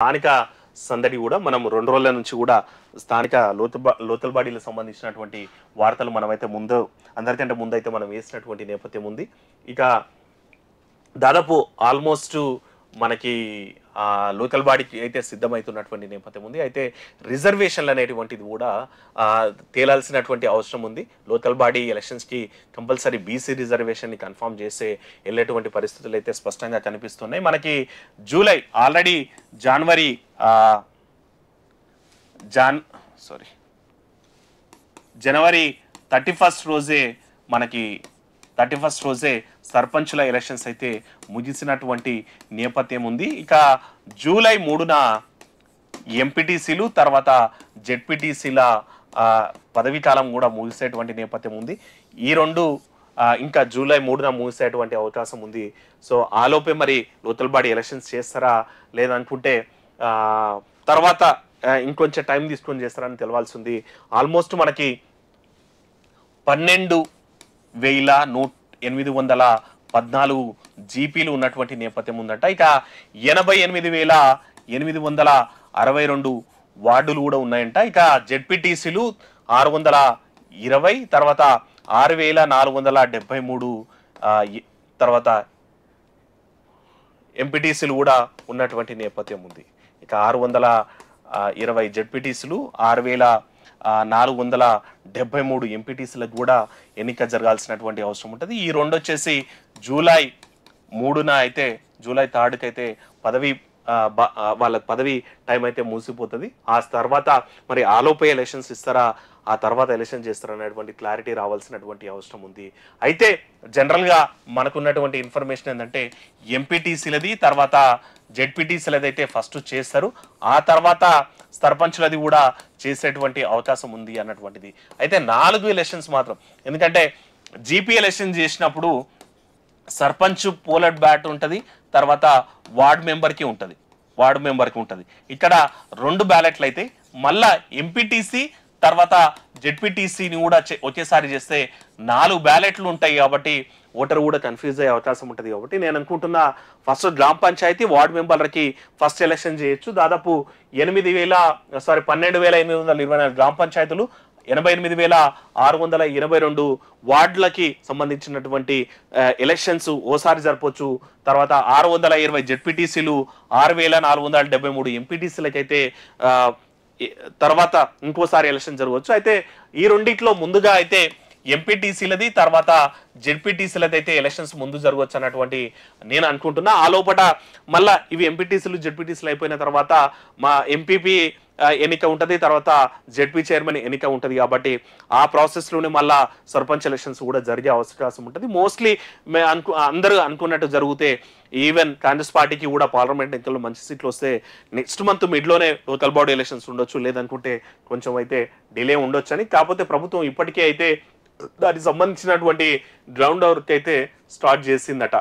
స్థానిక సందడి కూడా మనం రెండు రోజుల నుంచి కూడా స్థానిక లోతు లోతల్ సంబంధించినటువంటి వార్తలు మనమైతే ముందు అందరికంటే ముందు అయితే మనం వేసినటువంటి నేపథ్యం ఉంది. ఇక దాదాపు ఆల్మోస్ట్ మనకి లోకల్ బాడీకి అయితే సిద్ధమవుతున్నటువంటి నేపథ్యం ఉంది. అయితే రిజర్వేషన్లు అనేటువంటిది కూడా తేలాల్సినటువంటి అవసరం ఉంది. లోకల్ బాడీ ఎలక్షన్స్కి కంపల్సరీ బీసీ రిజర్వేషన్ని కన్ఫర్మ్ చేసే వెళ్ళేటువంటి పరిస్థితులు అయితే స్పష్టంగా కనిపిస్తున్నాయి. మనకి జూలై ఆల్రెడీ జనవరి జాన్ సారీ జనవరి థర్టీ ఫస్ట్ రోజే మనకి థర్టీ ఫస్ట్ రోజే సర్పంచుల ఎలక్షన్స్ అయితే ముగిసినటువంటి నేపథ్యం ఉంది. ఇక జూలై మూడున ఎంపీటీసీలు తర్వాత జెడ్పీటీసీల పదవీ కాలం కూడా ముగిసేటువంటి నేపథ్యం ఉంది. ఈ రెండు ఇంకా జూలై మూడున ముగిసేటువంటి అవకాశం ఉంది. సో ఆలోపే మరి లోతల్బాడి ఎలక్షన్స్ చేస్తారా లేదనుకుంటే తర్వాత ఇంకొంచెం టైం తీసుకొని చేస్తారని తెలవాల్సి ఉంది. ఆల్మోస్ట్ మనకి పన్నెండు వేల నూట ఎనిమిది వందల పద్నాలుగు జీపీలు ఉన్నటువంటి నేపథ్యం ఉందట. ఇక ఎనభై ఎనిమిది వేల ఎనిమిది వందల అరవై రెండు వార్డులు కూడా ఉన్నాయంట. ఇక జెడ్పీటీసీలు ఆరు వందల ఇరవై తర్వాత ఆరు వేల నాలుగు వందల డెబ్బై మూడు తర్వాత ఎంపీటీసీలు కూడా ఉన్నటువంటి నేపథ్యం ఉంది. ఇక ఆరు వందల ఇరవై జెడ్పీటీసీలు ఆరు వేల నాలుగు వందల డెబ్బై మూడు ఎంపీటీసీలకు కూడా ఎన్నిక జరగాల్సినటువంటి అవసరం ఉంటుంది. ఈ రెండు వచ్చేసి జూలై మూడున అయితే జూలై థర్డ్కి అయితే పదవి వాళ్ళ పదవి టైం అయితే మూసిపోతుంది ఆ తర్వాత మరి ఆలోపే ఎలక్షన్స్ ఇస్తారా? ఆ తర్వాత ఎలక్షన్ చేస్తారా అనేటువంటి క్లారిటీ రావాల్సినటువంటి అవసరం ఉంది. అయితే జనరల్గా మనకున్నటువంటి ఇన్ఫర్మేషన్ ఏంటంటే ఎంపీటీసీలది తర్వాత జెడ్పీటీసీలది అయితే ఫస్ట్ చేస్తారు. ఆ తర్వాత సర్పంచులది కూడా చేసేటువంటి అవకాశం ఉంది అన్నటువంటిది. అయితే నాలుగు ఎలక్షన్స్ మాత్రం ఎందుకంటే జీపీ ఎలక్షన్ చేసినప్పుడు సర్పంచ్ పోలట్ బ్యాట్ ఉంటుంది తర్వాత వార్డ్ మెంబర్కి ఉంటుంది. వార్డు మెంబర్కి ఉంటుంది. ఇక్కడ రెండు బ్యాలెట్లు అయితే మళ్ళా ఎంపీటీసీ తర్వాత జెడ్పీటీసీని కూడా వచ్చేసారి ఒకేసారి చేస్తే నాలుగు బ్యాలెట్లు ఉంటాయి కాబట్టి ఓటర్ కూడా కన్ఫ్యూజ్ అయ్యే అవకాశం ఉంటుంది కాబట్టి నేను అనుకుంటున్నా ఫస్ట్ గ్రామ పంచాయతీ వార్డు మెంబర్లకి ఫస్ట్ ఎలక్షన్ చేయొచ్చు. దాదాపు ఎనిమిది వేల సారీ పన్నెండు వేల ఎనిమిది వందల ఇరవై నాలుగు గ్రామ పంచాయతీలు ఎనభై ఎనిమిది వేల ఆరు వందల ఎనభై రెండు వార్డులకి సంబంధించినటువంటి ఎలక్షన్స్ ఓసారి జరపొచ్చు. తర్వాత ఆరు వందల ఇరవై జెడ్పీటీసీలు ఆరు వేల నాలుగు వందల డెబ్బై మూడు ఎంపీటీసీలకైతే తర్వాత ఇంకోసారి ఎలక్షన్ జరగవచ్చు అయితే ఈ రెండిట్లో ముందుగా అయితే ఎంపీటీసీలది తర్వాత జెడ్పీటీసీలది అయితే ఎలక్షన్స్ ముందు జరగవచ్చు అన్నటువంటి నేను అనుకుంటున్నా. ఆ లోపల మళ్ళా ఇవి ఎంపీటీసీలు జెడ్పీటీసీలు అయిపోయిన తర్వాత మా ఎంపీపీ ఎన్నిక ఉంటుంది తర్వాత జెడ్పీ చైర్మన్ ఎన్నిక ఉంటుంది కాబట్టి ఆ ప్రాసెస్లోనే మళ్ళా సర్పంచ్ ఎలక్షన్స్ కూడా జరిగే అవకాశం ఉంటుంది. మోస్ట్లీ మే అనుకు అందరూ అనుకున్నట్టు జరిగితే ఈవెన్ కాంగ్రెస్ పార్టీకి కూడా పార్లమెంట్ ఎన్నికల్లో మంచి సీట్లు వస్తే నెక్స్ట్ మంత్ మిడ్లోనే లోకల్ బాడీ ఎలక్షన్స్ ఉండొచ్చు. లేదనుకుంటే కొంచెం అయితే డిలే ఉండొచ్చు అని కాకపోతే ప్రభుత్వం ఇప్పటికే అయితే దానికి సంబంధించినటువంటి గ్రౌండ్ అవుట్ అయితే స్టార్ట్ చేసిందట.